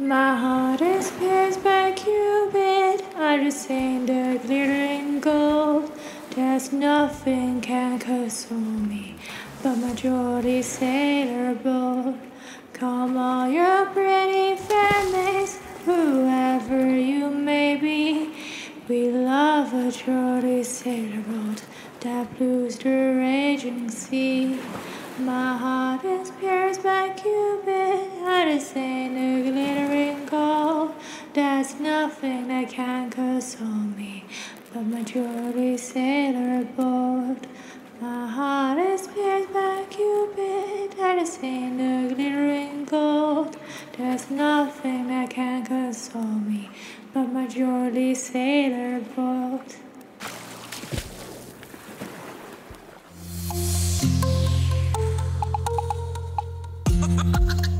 My heart is pierced by Cupid, I understand the glittering gold. There's nothing can console me but my jolly sailor bold. Come on, your pretty families, whoever you may be. We love a jolly sailor bold that blues the raging sea. My heart is pierced by Cupid, I gold. There's nothing that can console me but my jolly sailor bold. My heart is pierced by Cupid, understand the glittering gold. There's nothing that can console me but my jolly sailor bold.